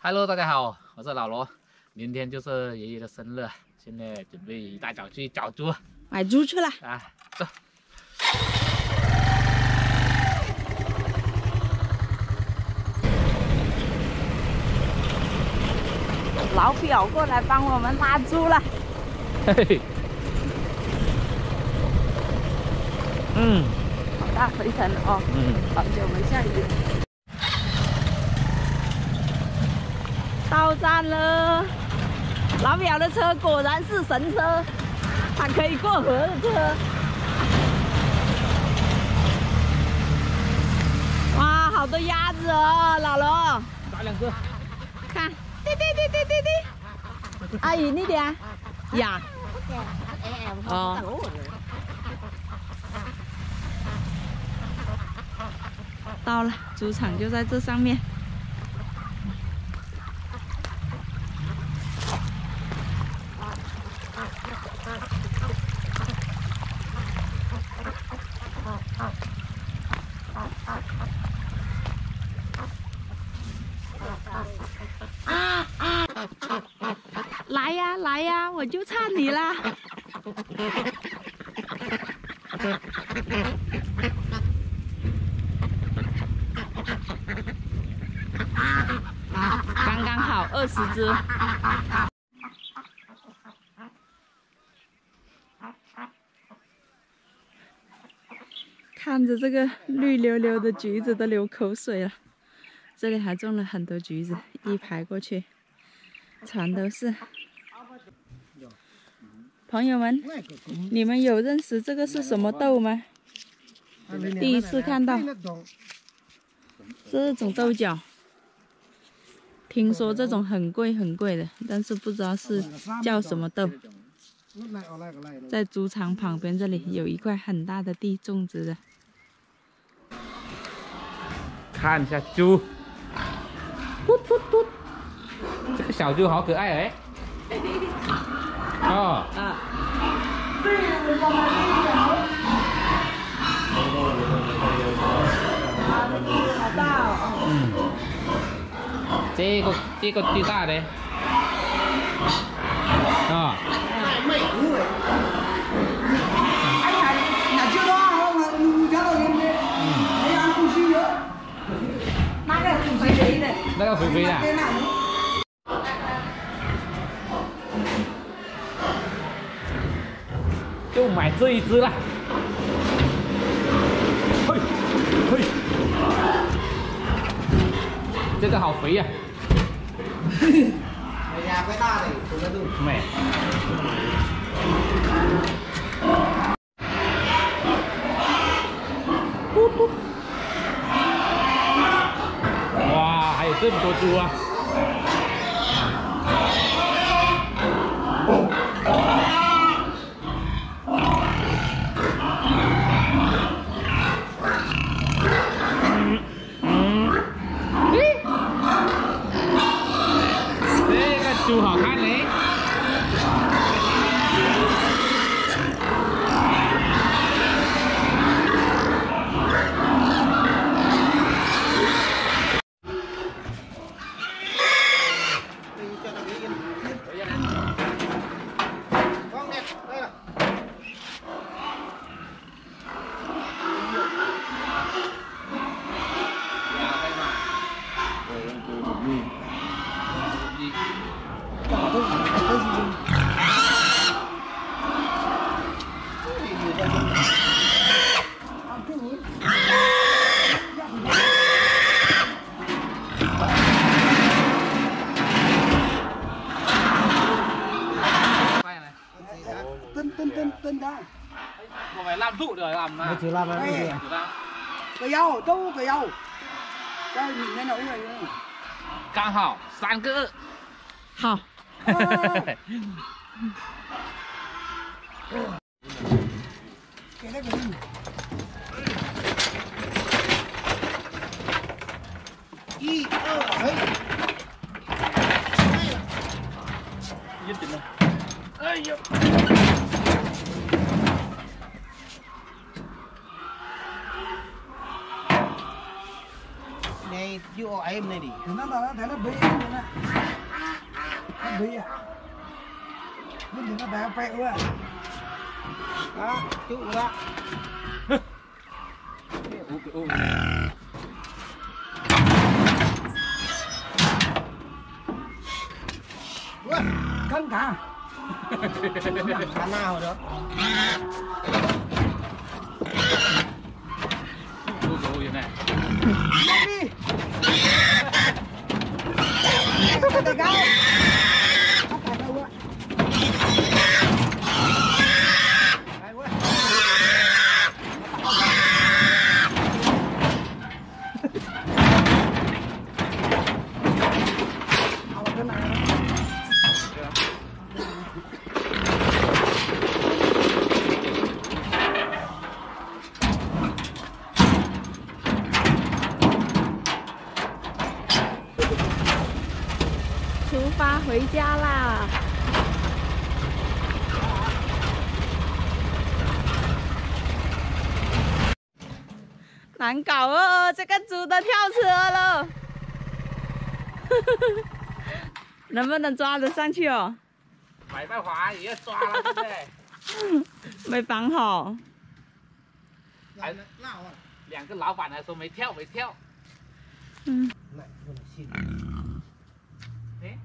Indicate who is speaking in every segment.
Speaker 1: Hello，大家好，我是老罗。明天就是爷爷的生日，现在准备一大早去找猪
Speaker 2: 买猪去了。
Speaker 1: 啊，走。
Speaker 2: 老表过来帮我们拉猪了。
Speaker 1: 嘿嘿。嗯，
Speaker 2: 好大回程哦。嗯，好久没下雨。到站了，老表的车果然是神车，它可以过河的车。哇，好多鸭子哦，老罗。
Speaker 1: 打两个。
Speaker 2: 看，滴滴滴滴滴滴。阿姨那点呀。哦。到了，猪场就在这上面。来呀，我就差你啦！刚刚好二十只。看着这个绿溜溜的橘子都流口水了。这里还种了很多橘子，一排过去，全都是。朋友们，你们有认识这个是什么豆吗？第一次看到这种豆角。听说这种很贵很贵的，但是不知道是叫什么豆。在猪场旁边这里有一块很大的地种植的。
Speaker 1: 看一下猪，嘟嘟嘟，这个小猪好可爱哎。哦。啊。好大哦。嗯。这个这个最大的啊。那个肥肥的。就买这一只了。嘿，嘿，这个好肥呀、
Speaker 3: 啊！哎呀，怪大的，怎么
Speaker 1: 都没。哇，还有这么多猪啊！Cái gì tân
Speaker 3: tân tân tân đã
Speaker 1: mà phải làm dụ rồi làm mà
Speaker 3: chỉ làm cái gì vậy cái dâu đâu cái dâu cái mình nên
Speaker 1: nấu rồi 刚好
Speaker 2: 三
Speaker 3: 个二。好。给他给你，
Speaker 1: 一二，哎，太，
Speaker 3: 一点了，哎呀。chứ ô em này đi. Nó là thế nó bị, này nè. Nó bê à. Nó thì nó đá phẹo quá, à. đó chú đó. Căng cả. Căng nào đó
Speaker 2: 出发回家啦！难搞哦，这个猪都跳车了，能不能抓得上去哦？
Speaker 1: 还在滑，你要抓了，不？
Speaker 2: 没绑好。
Speaker 1: 还两个老板还说没跳，没跳。
Speaker 2: 嗯。
Speaker 1: 哎，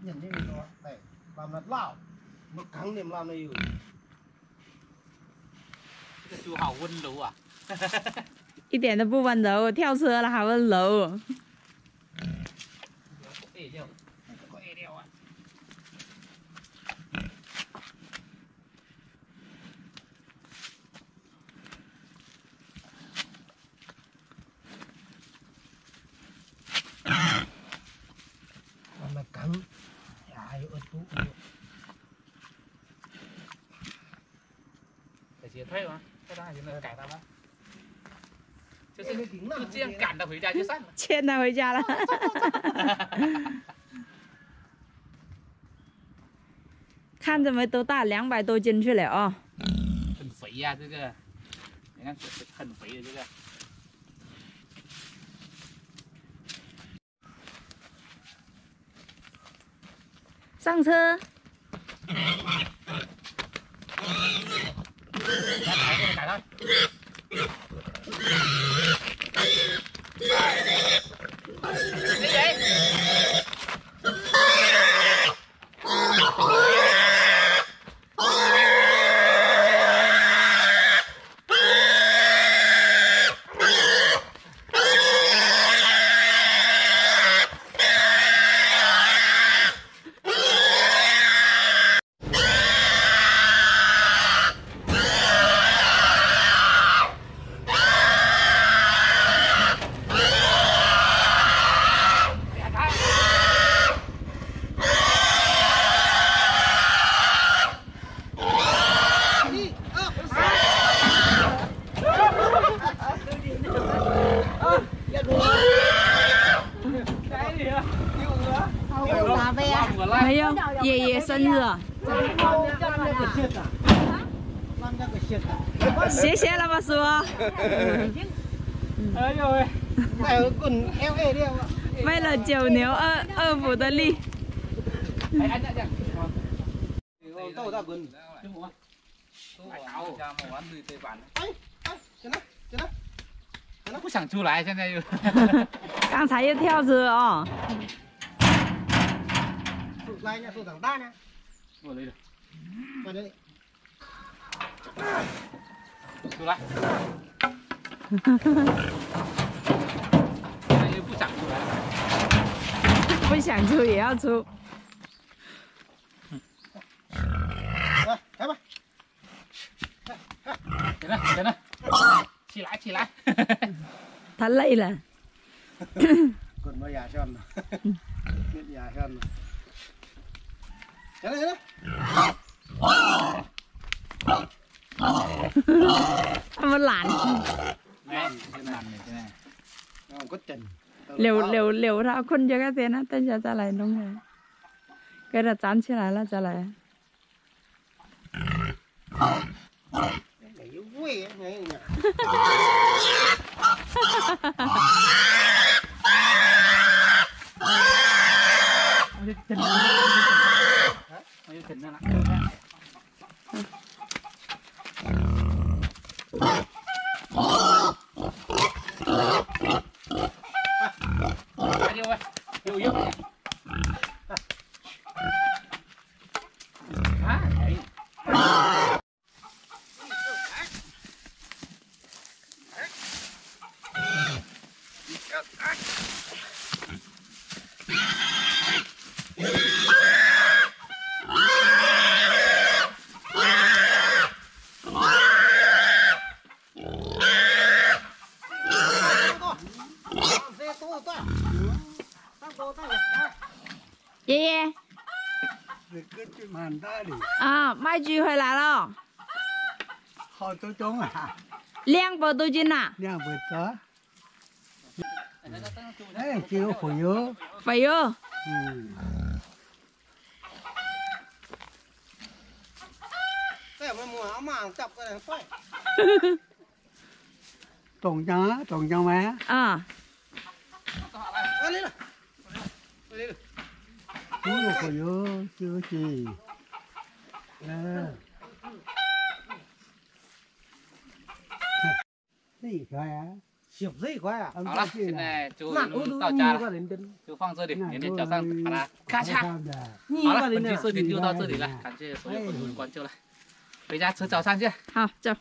Speaker 3: 你那个，哎，把那捞，我扛你们那有。
Speaker 1: 这个猪好温柔啊，
Speaker 2: 一点都不温柔，跳车了还温柔。
Speaker 1: 得先退吗？退到还是那个改他吗？就是就这样赶他回家就算了。
Speaker 2: 牵他回家了。看着没多大，两百多斤去了哦。
Speaker 1: 很肥呀、这个，你看很肥的这个。
Speaker 2: 上车，
Speaker 1: 改
Speaker 2: 没有，爷爷生日?谢谢了吧，叔。
Speaker 1: 哎呦喂.
Speaker 2: 为了九牛二二虎的力，
Speaker 1: 哎，按这样。
Speaker 3: Tao ra vườn.
Speaker 1: 中午吗？买搞，家我玩对对板。
Speaker 3: Ây, ây, chờ nó, chờ nó.
Speaker 1: 不想出来，现在又。
Speaker 2: 刚才又跳车哦。
Speaker 3: 来，你说长大呢？
Speaker 1: 我来着。
Speaker 3: 把这，
Speaker 1: 出来。不出来。
Speaker 2: 不想出也要出。
Speaker 3: 来，来吧。
Speaker 1: 起来，起来，起来，起来。
Speaker 2: 他累了。
Speaker 3: 滚到牙上了，牙上了。chờ đây.
Speaker 2: 他们懒，
Speaker 1: 哎，真难的，现在。
Speaker 3: Không có trình. Tao
Speaker 2: 柳
Speaker 3: tao-
Speaker 2: 柳柳他困这个天呢，等下再来弄啊。给它站起来了再来。
Speaker 3: Mày yếu quê á, nghe không nhỉ?
Speaker 1: 我就真的，
Speaker 3: 个就蛮大的，
Speaker 2: 啊，卖菊回来了，
Speaker 3: 好多种啊，
Speaker 2: 两百多斤呐，
Speaker 3: 两百多。哎，这个会有，
Speaker 2: 肥哟。
Speaker 3: 嗯。
Speaker 4: แต่มันหมัวหมางจับกันไฟ
Speaker 3: 懂讲啊，懂讲没？
Speaker 2: 啊，
Speaker 4: อันนี้ล่ะ
Speaker 3: 这个会有，就是， 嗯，这一块
Speaker 4: 呀，就这一块
Speaker 3: 啊。
Speaker 1: 好了，现在就到家了，就放这里，明天早上好了，咔嚓。好了，本期视频就到这里了，感谢所有朋友的关注了，回家吃早餐去。
Speaker 2: 好，走。